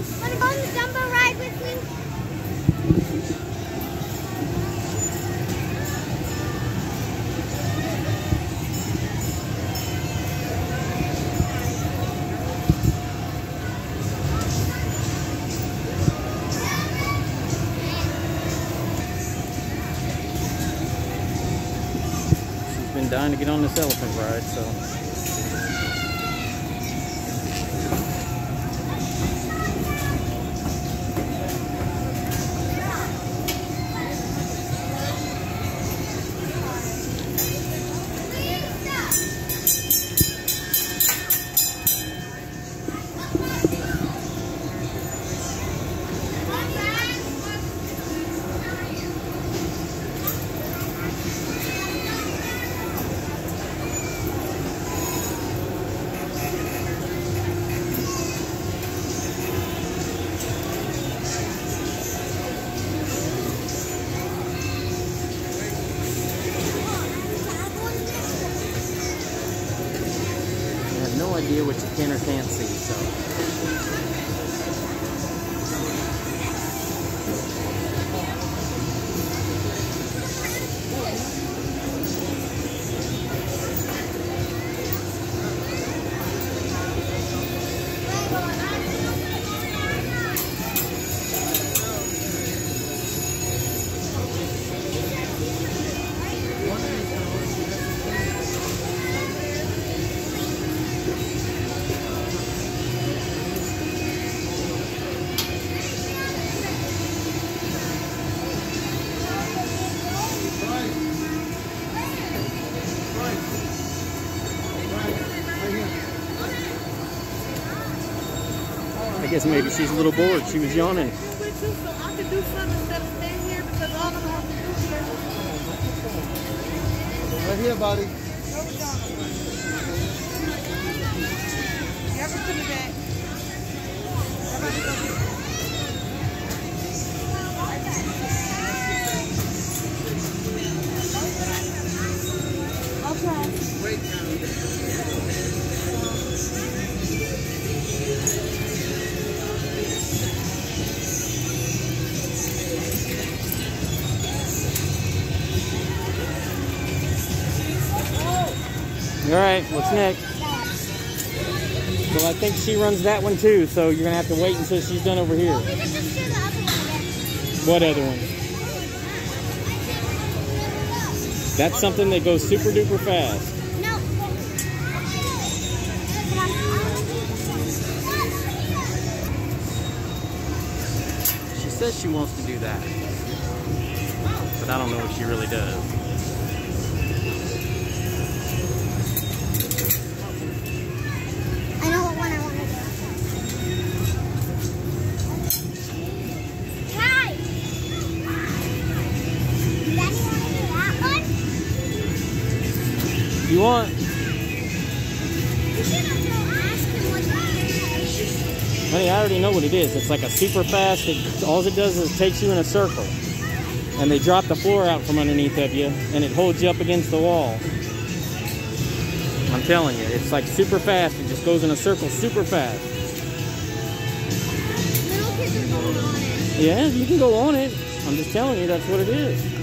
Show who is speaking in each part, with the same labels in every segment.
Speaker 1: Want to go on the ride with me?
Speaker 2: She's been dying to get on this elephant ride, so. Idea what you can or can't see, so. Guess maybe she's a little bored. She was yawning.
Speaker 3: with you so I can All
Speaker 4: right,
Speaker 2: what's next? Well, I think she runs that one too, so you're gonna have to wait until she's done over here.
Speaker 1: Well, we can just do the other one again.
Speaker 2: What other one? That's something that goes super duper fast. She says she wants to do that, but I don't know if she really does.
Speaker 1: That is.
Speaker 2: Honey, I already know what it is. It's like a super fast. It, all it does is it takes you in a circle, and they drop the floor out from underneath of you, and it holds you up against the wall. I'm telling you, it's like super fast. It just goes in a circle super fast.
Speaker 1: Little kids are going on it.
Speaker 2: Yeah, you can go on it. I'm just telling you, that's what it is.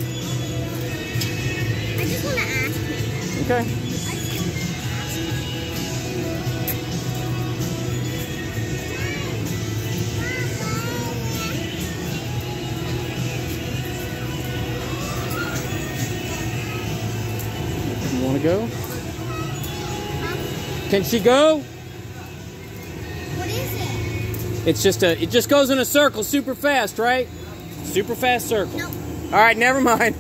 Speaker 2: Okay.
Speaker 1: I just want to ask him.
Speaker 2: You want to go? Can she go?
Speaker 1: What is it?
Speaker 2: It's just a. It just goes in a circle super fast, right? Super fast circle.
Speaker 1: No.
Speaker 2: All right, never mind.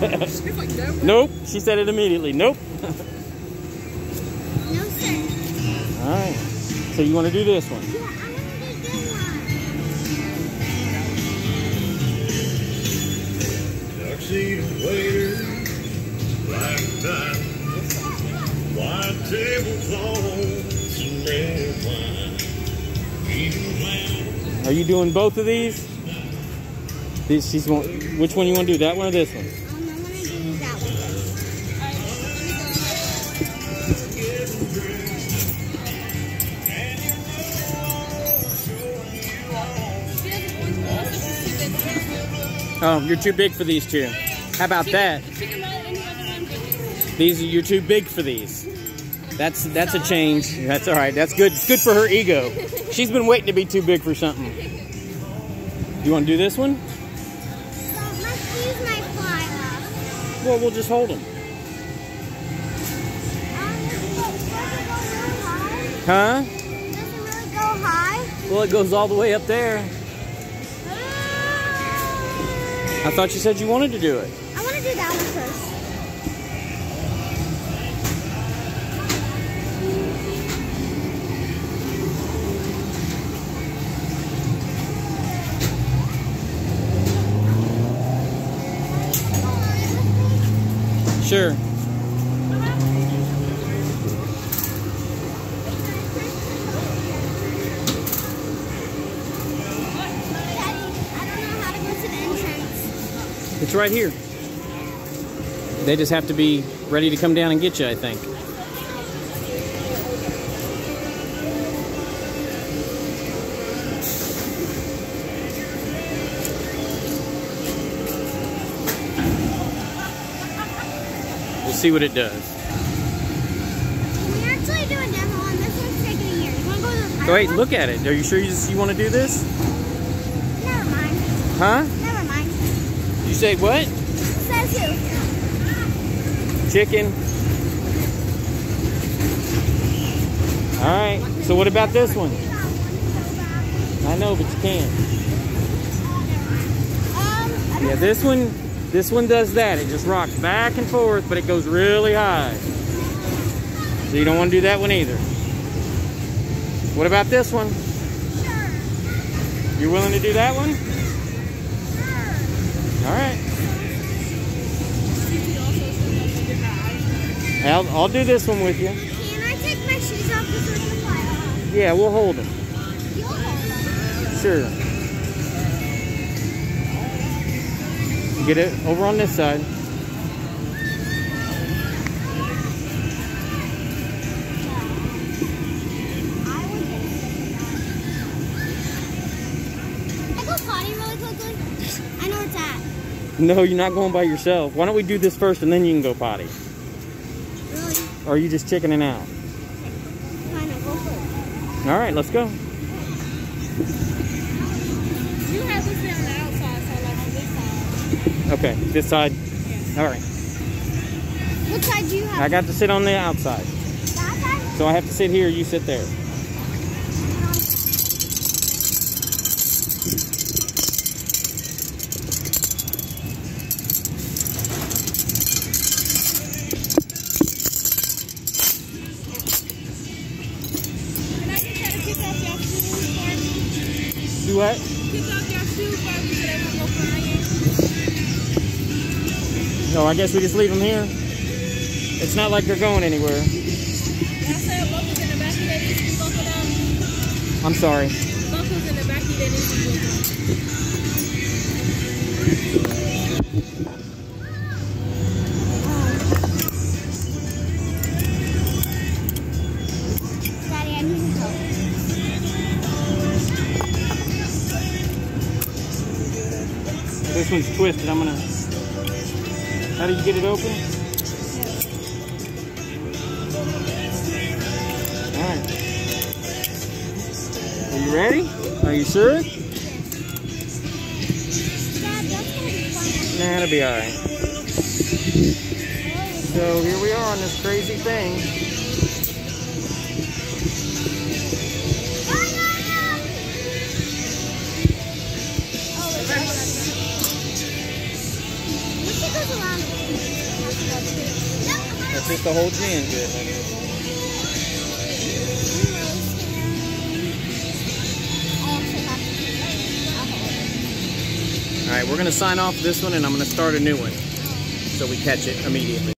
Speaker 3: Like, no.
Speaker 2: Nope. She said it immediately. Nope.
Speaker 1: No, sir.
Speaker 2: All right. So you want to do this one?
Speaker 1: Yeah, I want to do this one.
Speaker 5: Tuxedo waiter, black tie, white table cloth, some red wine. Even clown,
Speaker 2: Are you doing both of these? This, she's want, which one you want to do? That one or this one? Oh, you're too big for these two. How about that?
Speaker 1: Chicken roll, any other one?
Speaker 2: These are you're too big for these. That's that's a change. That's all right. That's good. It's good for her ego. She's been waiting to be too big for something. You want to do this one?
Speaker 1: So my shoes might fly off.
Speaker 2: Well, we'll just hold them.
Speaker 1: Does it go, does it go really high?
Speaker 2: Huh?
Speaker 1: Does it really go high?
Speaker 2: Well, it goes all the way up there. I thought you said you wanted to do it.
Speaker 1: I want to do that one first.
Speaker 2: Sure.
Speaker 1: Daddy, I don't know how to go to the entrance.
Speaker 2: It's right here. They just have to be ready to come down and get you, I think. We'll see what it does.
Speaker 1: We actually do demo on this one's taking a year. You want to go to the pilot
Speaker 2: Wait, look at it. Are you sure you, just, you want to do this?
Speaker 1: Never mind.
Speaker 2: Huh?
Speaker 1: Never mind.
Speaker 2: You say what?
Speaker 1: Says who?
Speaker 2: Chicken. All right. So what about this one? I know, but you can't. Yeah, this one, this one does that. It just rocks back and forth, but it goes really high. So you don't want to do that one either. What about this one? You willing to do that one? All right. I'll, I'll do this one with you.
Speaker 1: Can I take my shoes off so we can fly?
Speaker 2: Yeah, we'll hold them.
Speaker 1: You'll hold them.
Speaker 2: Sure. Get it over on this side.
Speaker 1: I would get it. I go potty really I know it's at.
Speaker 2: No, you're not going by yourself. Why don't we do this first and then you can go potty?
Speaker 1: Really?
Speaker 2: Or are you just chickening out?
Speaker 1: Fine, I'll go first.
Speaker 2: All right, let's go.
Speaker 3: You have to sit on the outside, so like on this side.
Speaker 2: Okay, this side. All right.
Speaker 1: What side do you have?
Speaker 2: I got to sit on the outside.
Speaker 1: that side?
Speaker 2: So I have to sit here, you sit there.
Speaker 3: Flying.
Speaker 2: No, I guess we just leave them here. It's not like they're going anywhere. I'm sorry. This one's twisted. I'm gonna. How do you get it open? All right. Are you ready? Are you sure?
Speaker 1: Dad, that's gonna be fun.
Speaker 2: Nah, it'll be all right. So here we are on this crazy thing.
Speaker 1: That's
Speaker 2: just the whole gin bit. honey. All right, we're gonna sign off this one, and I'm gonna start a new one, so we catch it immediately.